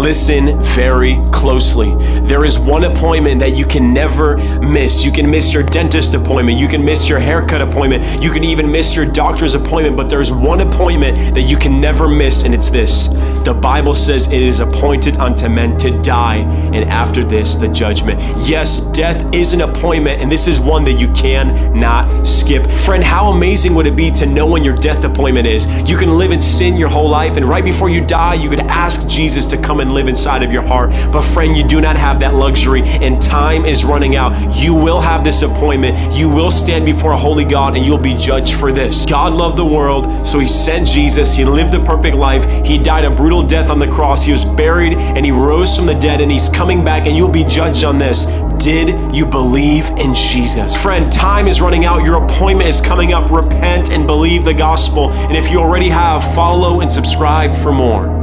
listen very closely. There is one appointment that you can never miss. You can miss your dentist appointment, you can miss your haircut appointment, you can even miss your doctor's appointment, but there's one appointment that you can never miss, and it's this. The Bible says it is appointed unto men to die, and after this, the judgment. Yes, death is an appointment, and this is one that you cannot skip. Friend, how amazing would it be to know when your death appointment is? You can live in sin your whole life, and right before you die, you could ask Jesus to come and live inside of your heart. But, friend, you do not have that luxury, and time is running out. You will have this appointment. You will stand before a holy God, and you'll be judged for this. God loved the world, so He sent Jesus. He lived a perfect life. He died a brutal death on the cross. He was buried, and He rose from the dead, and He's coming back, and you'll be judged on this. Did you believe in Jesus? Friend, time is running out. Your appointment is coming up. Repent and believe the gospel. And if you already have, follow and subscribe for more.